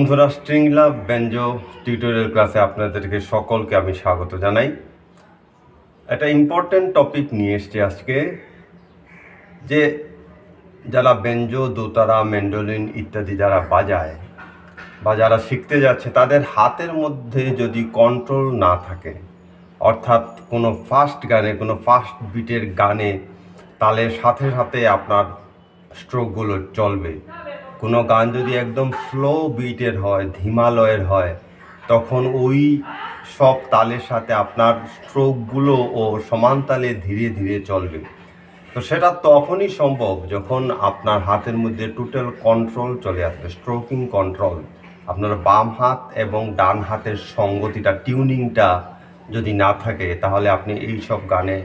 বন্ধুরা স্ট্রিং লাভ benzo tutorial ক্লাসে আপনাদেরকে সকলকে আমি স্বাগত জানাই। একটা ইম্পর্টেন্ট টপিক নিয়ে এসছি আজকে, যে যারা বেঞ্জো দোতারা ম্যান্ডোলিন ইত্যাদি যারা বাজায় বা যারা শিখতে যাচ্ছে, তাদের হাতের মধ্যে যদি কন্ট্রোল না থাকে, অর্থাৎ কোনো ফাস্ট গানে, কোনো ফাস্ট বিটের গানে তালের সাথে সাথে আপনার স্ট্রোকগুলো চলবে। কোনো গান যদি একদম স্লো বিটের হয়, হিমালয়ের হয়, তখন ওই সব তালের সাথে আপনার স্ট্রোকগুলো ও সমান তালে ধীরে ধীরে চলবে। তো সেটা তখনই সম্ভব যখন আপনার হাতের মধ্যে টোটাল কন্ট্রোল চলে আসবে স্ট্রোকিং কন্ট্রোল আপনার বাম হাত এবং ডান হাতের সঙ্গতিটা টিউনিংটা যদি না থাকে, তাহলে আপনি এই সব গানে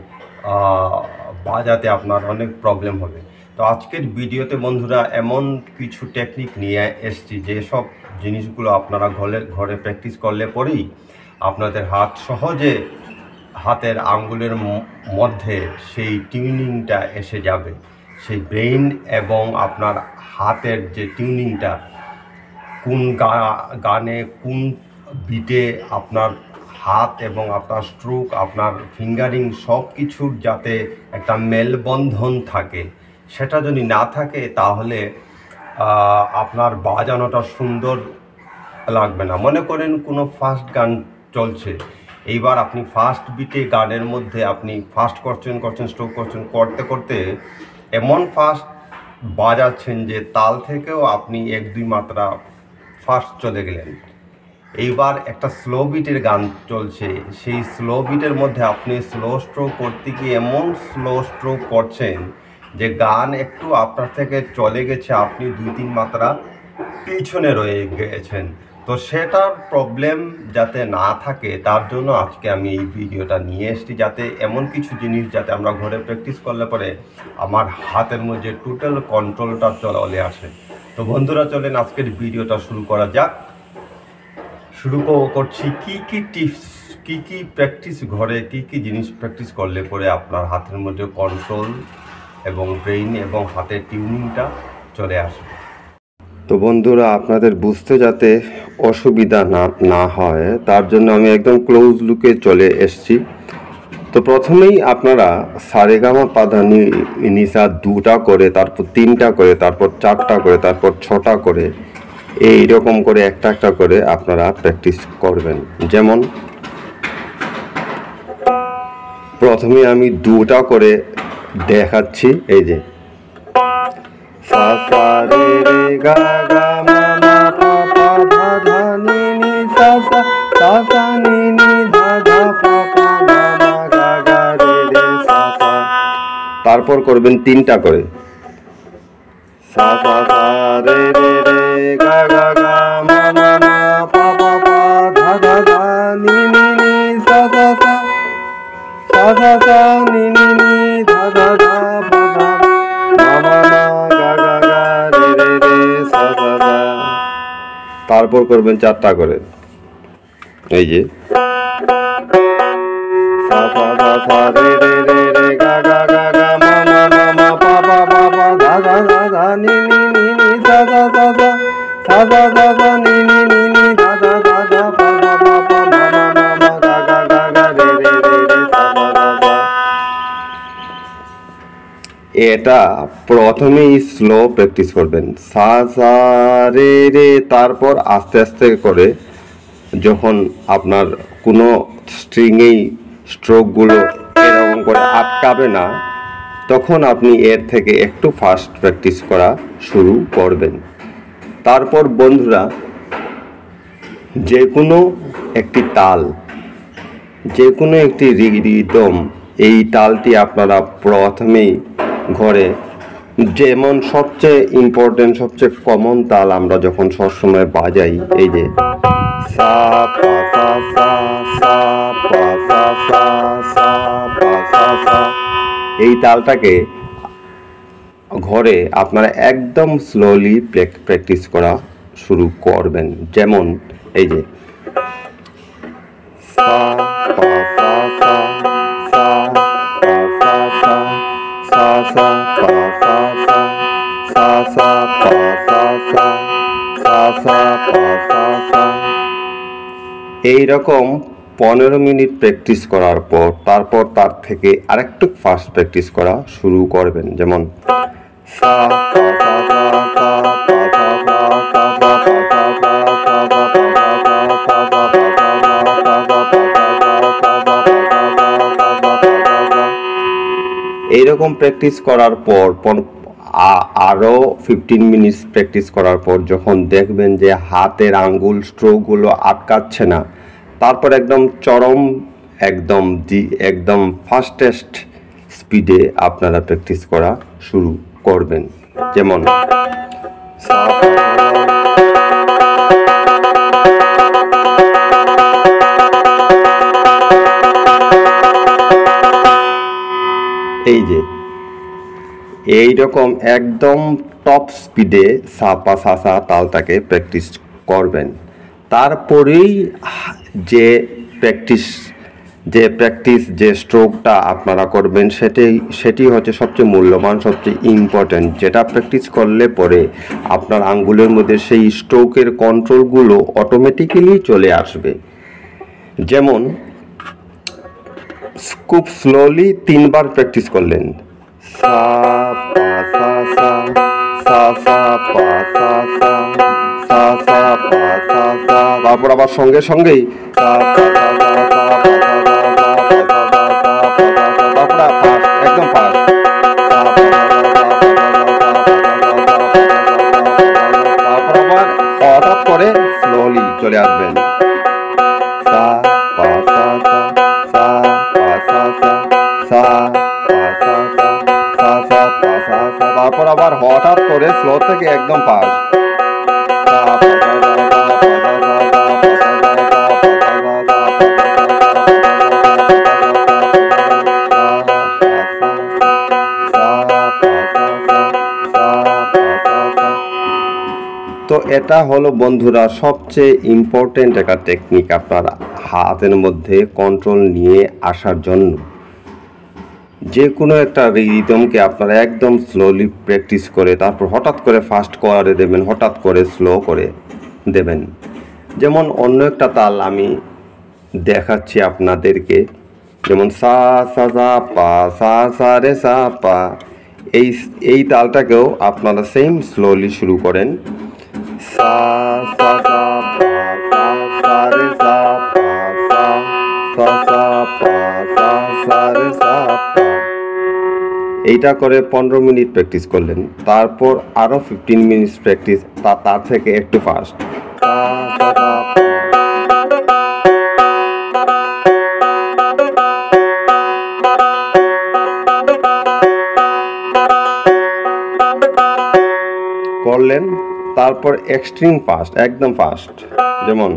বাজাতে আপনার অনেক প্রবলেম হবে। তো আজকের ভিডিওতে বন্ধুরা এমন কিছু টেকনিক নিয়ে এসছি, যেসব জিনিসগুলো আপনারা ঘরে ঘরে প্র্যাকটিস করলে পরেই আপনাদের হাত সহজে হাতের আঙ্গুলের মধ্যে সেই টিউনিংটা এসে যাবে। সেই ব্রেইন এবং আপনার হাতের যে টিউনিংটা কোন গানে কোন বিটে আপনার হাত এবং আপনার স্ট্রোক আপনার ফিঙ্গারিং সব কিছুর যাতে একটা মেলবন্ধন থাকে। সেটা যদি না থাকে, তাহলে আপনার বাজানোটা সুন্দর লাগবে না। মনে করেন কোনো ফার্স্ট গান চলছে, এইবার আপনি ফার্স্ট বিটে গানের মধ্যে আপনি ফার্স্ট করছেন করছেন স্ট্রোক করছেন করতে করতে এমন ফার্স্ট বাজাচ্ছেন যে তাল থেকেও আপনি এক, দুই মাত্রা ফার্স্ট চলে গেলেন। এইবার একটা স্লো বিটের গান চলছে, সেই স্লো বিটের মধ্যে আপনি স্লো স্ট্রোক করতে গিয়ে এমন স্লো স্ট্রোক করছেন যে গান একটু আপনার থেকে চলে গেছে, আপনি দুই তিন মাত্রা পিছনে রয়ে গেছেন। তো সেটার প্রবলেম যাতে না থাকে, তার জন্য আজকে আমি এই ভিডিওটা নিয়ে এসেছি যাতে এমন কিছু জিনিস যাতে আমরা ঘরে প্র্যাকটিস করলে পরে আমার হাতের মধ্যে টোটাল কন্ট্রোলটা চলে আসে। তো বন্ধুরা, চলেন আজকের ভিডিওটা শুরু করা যাক। শুরু করছি, কি কি টিপস কি কি প্র্যাকটিস ঘরে, কি কি জিনিস প্র্যাকটিস করলে পরে আপনার হাতের মধ্যে কন্ট্রোল এবং ব্রেইন এবং হাতের টিউনিংটা চলে আসবে। তো বন্ধুরা, আপনাদের বুঝতে যাতে অসুবিধা না না হয়, তার জন্য আমি একদম ক্লোজ লুকে চলে এসছি। তো প্রথমেই আপনারা সারেগামা পাধানি নিসা দুটা করে, তারপর তিনটা করে, তারপর চারটা করে, তারপর ছটা করে, এই রকম করে একটা একটা করে আপনারা প্র্যাকটিস করবেন। যেমন, প্রথমে আমি দুটা করে দেখাচ্ছি, এই যে। রে রে গা রে রে তারপর করবেন তিনটা করে। সা সা সা রে রে রে গা গা তারপর করবেন চারটা করে। এই যে। সা সা সা সা রে রে রে এটা প্রথমেই স্লো প্র্যাকটিস করবেন। সা সা, রে রে, তারপর আস্তে আস্তে করে যখন আপনার কোনো স্ট্রিংয়েই স্ট্রোকগুলো এরকম করে আটকাবে না, তখন আপনি এর থেকে একটু ফাস্ট প্র্যাকটিস করা শুরু করবেন। তারপর বন্ধুরা যে কোনো একটি তাল যে কোনো একটি রিদম, এই তালটি আপনারা প্রথমেই ঘরে। যেমন সবচেয়ে ইম্পর্টেন্ট সবচেয়ে কমন তাল আমরা যখন সবসময় বাজাই, এই যে এই তালটাকে ঘরে আপনারা একদম স্লোলি প্র্যাকটিস করা শুরু করবেন। যেমন, এই যে, সা sa pa sa sa সা সা পা সা সা এই রকম পনেরো মিনিট প্র্যাকটিস করার পর তারপর তার থেকে আরেকটু ফাস্ট প্র্যাকটিস করা শুরু করবেন যেমন এইরকম প্র্যাকটিস করার পর আরও ফিফটিন মিনিটস প্র্যাকটিস করার পর যখন দেখবেন যে হাতের আঙ্গুল স্ট্রোকগুলো আটকাচ্ছে না, তারপর একদম চরম, একদম দি, একদম ফাস্টেস্ট স্পিডে আপনারা প্র্যাকটিস করা শুরু করবেন যেমন। এই যে এই রকম একদম টপ স্পিডে সাপা সাসা তালটাকে প্র্যাকটিস করবেন। তারপরেই যে প্র্যাকটিস যে প্র্যাকটিস যে স্ট্রোকটা আপনারা করবেন সেটাই সেটি হচ্ছে সবচেয়ে মূল্যবান, সবচেয়ে ইম্পর্ট্যান্ট যেটা প্র্যাকটিস করলে পরে আপনার আঙ্গুলের মধ্যে সেই স্ট্রোকের কন্ট্রোলগুলো অটোমেটিক্যালি চলে আসবে। যেমন, খুব স্লোলি তিনবার প্র্যাকটিস করলেন। সা পা সা সা সা সা পা সা সা সা সা পা সা সা তারপর আবার সঙ্গে সঙ্গেই করে স্লোলি চলে আসবেন সা পা সা সা সা সা সা সা সা তারপর আবার হঠাৎ করে স্লো থেকে একদম ফাস্ট তো এটা হলো বন্ধুরা সবচেয়ে ইম্পর্টেন্ট একটা টেকনিক আপনার হাতের মধ্যে কন্ট্রোল নিয়ে আসার জন্য। যে কোনো একটা রিদমকে আপনারা একদম স্লোলি প্র্যাকটিস করে, তারপর হঠাৎ করে ফাস্ট করে দেবেন, হঠাৎ করে স্লো করে দেবেন। যেমন অন্য একটা তাল আমি দেখাচ্ছি আপনাদেরকে। যেমন সা সা সা, পা, সা সা, রে, সা, পা। এই এই তালটাকেও আপনারা সেম স্লোলি শুরু করেন। সা সা সা, পা, সা সা, রে, সা, পা, সা সা সা, পা, সা সা, রে, সা, পা। এইটা করে পনেরো মিনিট প্র্যাকটিস করলেন। তারপর আরও ফিফটিন মিনিটস প্র্যাকটিস, তা তার থেকে একটু ফাস্ট করলেন, তারপর এক্সট্রিম ফাস্ট একদম ফাস্ট যেমন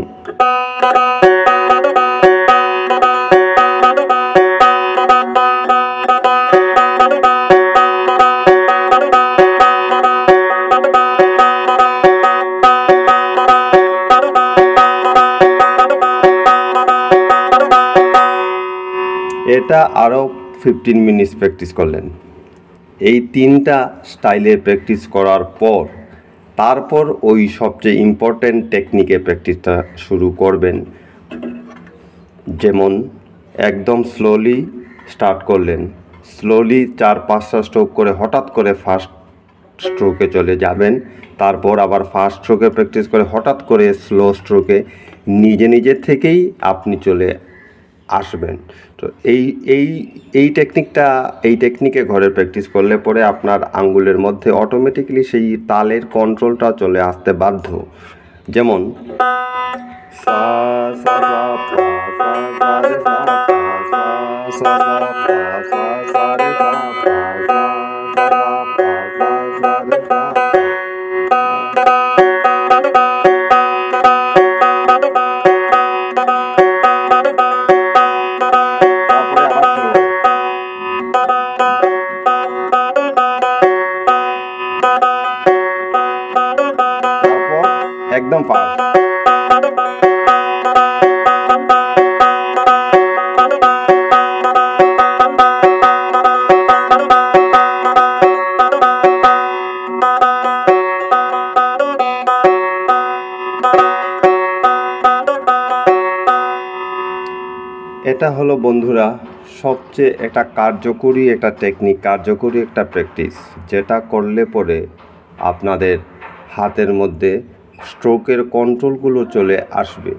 এটা আরও ফিফটিন মিনিটস প্র্যাকটিস করলেন। এই তিনটা স্টাইলে প্র্যাকটিস করার পর, তারপর ওই সবচেয়ে ইম্পর্ট্যান্ট টেকনিকে প্র্যাকটিসটা শুরু করবেন। যেমন, একদম স্লোলি স্টার্ট করলেন। স্লোলি চার, পাঁচটা স্ট্রোক করে হঠাৎ করে ফার্স্ট স্ট্রোকে চলে যাবেন। তারপর আবার ফার্স্ট স্ট্রোকে প্র্যাকটিস করে হঠাৎ করে স্লো স্ট্রোকে নিজে নিজে থেকেই আপনি চলে আসবেন তো এই এই এই টেকনিকটা এই টেকনিকে ঘরে প্র্যাকটিস করলে পরে আপনার আঙ্গুলের মধ্যে অটোমেটিক্যালি সেই তালের কন্ট্রোলটা চলে আসতে বাধ্য যেমন সা সা সা সা সা সা একদম পাওয়া এটা হলো বন্ধুরা সবচেয়ে একটা কার্যকরী একটা টেকনিক কার্যকরী একটা প্র্যাকটিস যেটা করলে পরে আপনাদের হাতের মধ্যে স্ট্রোকের কন্ট্রোলগুলো চলে আসবে।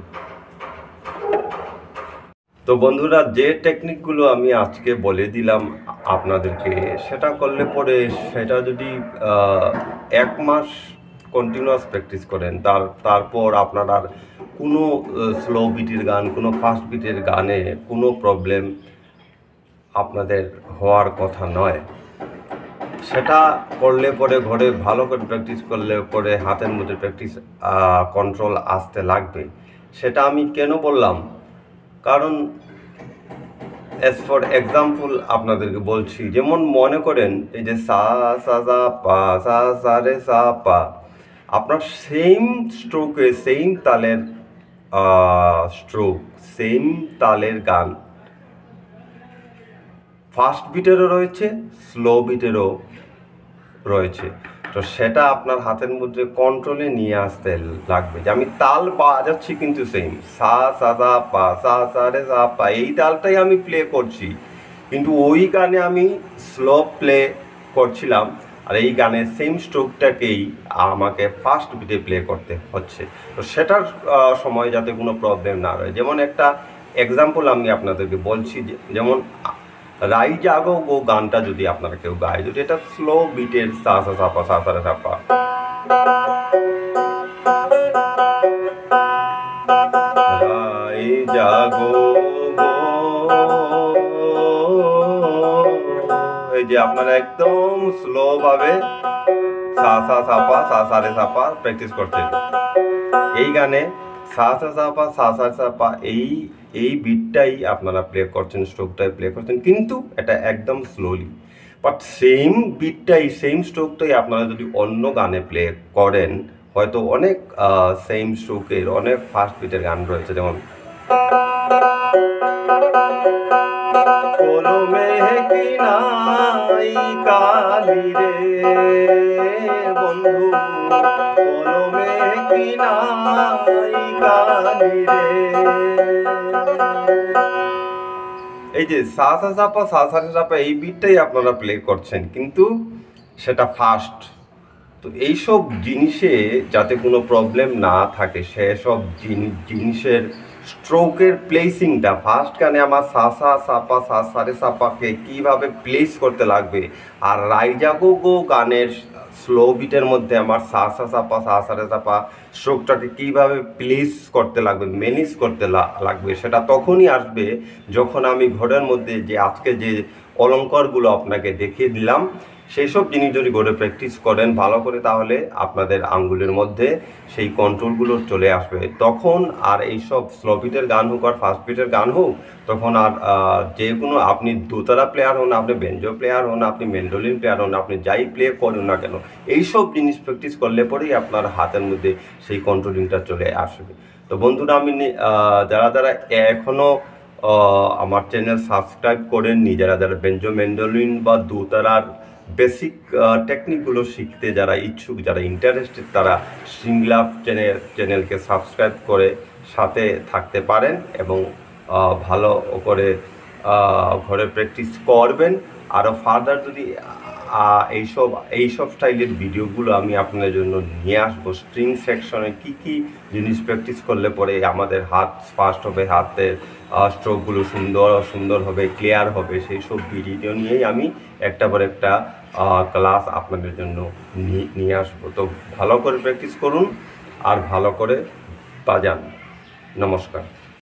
তো বন্ধুরা, যে টেকনিকগুলো আমি আজকে বলে দিলাম আপনাদেরকে, সেটা করলে পরে সেটা যদি এক মাস কন্টিনিউয়াস প্র্যাকটিস করেন, তার, তারপর আপনার আর কোনো স্লো বিটের গান, কোনো ফাস্ট বিটের গানে কোনো প্রবলেম আপনাদের হওয়ার কথা নয়। সেটা করলে পরে ঘরে ভালো করে প্র্যাকটিস করলে পরে হাতের মধ্যে প্র্যাকটিস কন্ট্রোল আসতে লাগবে। সেটা আমি কেন বললাম? কারণ অ্যাজ ফর এক্সাম্পল আপনাদেরকে বলছি, যেমন মনে করেন এই যে সা সা সা, পা, সা সা, রে, সা, পা, আপনার সেম স্ট্রোকে সেম তালের স্ট্রোক সেম তালের গান ফাস্ট বিটেরও রয়েছে, স্লো বিটেরও রয়েছে। তো সেটা আপনার হাতের মধ্যে কন্ট্রোলে নিয়ে আসতে লাগবে যে আমি তাল বাজাচ্ছি কিন্তু সেম সা সা সা, পা, সা সা, রে, সা, পা, এই তালটাই আমি প্লে করছি। কিন্তু ওই গানে আমি স্লো প্লে করছিলাম আর এই গানের সেম স্ট্রোকটাকেই আমাকে ফার্স্ট বিটে প্লে করতে হচ্ছে। তো সেটার সময় যাতে কোনো প্রবলেম না রয়। যেমন একটা এক্সাম্পল আমি আপনাদেরকে বলছি যেমন রাই জাগো গো গানটা যদি আপনারা কেউ গায়, যদি এটা স্লো বিটের সা সা সাপা সা সা সাপা রাই জাগো এই যে আপনারা একদম স্লো ভাবে সা সা সাপা সা সা রে সাপা প্র্যাকটিস করছেন। এই গানে সা সা সাপা সা সা এই এই বিটটাই আপনারা প্লে করছেন স্ট্রোকটাই প্লে করছেন, কিন্তু এটা একদম স্লোলি বাট সেম বিটটাই সেম স্ট্রোকটাই আপনারা যদি অন্য গানে প্লে করেন, হয়তো অনেক সেম স্ট্রোকের অনেক ফাস্ট বিটের গান রয়েছে, যেমন কালি রে, বন্ধু রে এই যে সা সা সাপা সা সা সাপা এই বিটটাই আপনারা প্লে করছেন, কিন্তু সেটা ফাস্ট তো এইসব জিনিসে যাতে কোনো প্রবলেম না থাকে, সেসব জিনিসের স্ট্রোকের প্লেসিংটা ফার্স্ট গানে আমার সা সা সাপা সা সারে সাপাকে কীভাবে প্লেস করতে লাগবে? আর রাইজাগো গো গানের স্লো বিটের মধ্যে আমার সা সা সাপা সা সারে সাপা স্ট্রোকটাকে কীভাবে প্লেস করতে লাগবে ম্যানেজ করতে লাগবে, সেটা তখনই আসবে যখন আমি ঘরের মধ্যে যে আজকে যে অলঙ্কারগুলো আপনাকে দেখিয়ে দিলাম সেই সব জিনিস যদি করে প্র্যাকটিস করেন ভালো করে, তাহলে আপনাদের আঙ্গুলের মধ্যে সেই কন্ট্রোলগুলো চলে আসবে। তখন আর এই সব স্লো বিটের গান হোক আর ফাস্ট বিটের গান হোক, তখন আর যে কোনো আপনি দোতারা প্লেয়ার হন, আপনি বেঞ্জো প্লেয়ার হন, আপনি মেন্ডোলিন প্লেয়ার হন, আপনি যাই প্লে করুন না কেন এই সব জিনিস প্র্যাকটিস করলে পরেই আপনার হাতের মধ্যে সেই কন্ট্রোলিংটা চলে আসবে। তো বন্ধুরা, আমি যারা যারা এখনও আমার চ্যানেল সাবস্ক্রাইব করেননি, যারা যারা বেঞ্জো মেন্ডোলিন বা দোতারার বেসিক টেকনিকগুলো শিখতে যারা ইচ্ছুক, যারা ইন্টারেস্টেড তারা সিংলাভ চ্যানেল চ্যানেলকে সাবস্ক্রাইব করে সাথে থাকতে পারেন এবং ভালো করে ঘরে প্র্যাকটিস করবেন। আরও ফার্দার যদি এইসব এইসব স্টাইলের ভিডিওগুলো আমি আপনাদের জন্য নিয়ে আসব। স্ট্রিং সেকশনে কি কি জিনিস প্র্যাকটিস করলে পরে আমাদের হাত ফাস্ট হবে, হাতের স্ট্রোকগুলো সুন্দর সুন্দর হবে ক্লিয়ার হবে, সেই সব ভিডিও নিয়েই আমি একটা পর একটা ক্লাস আপনাদের জন্য নিয়ে আসব। তো ভালো করে প্র্যাকটিস করুন আর ভালো করে বাজান। নমস্কার।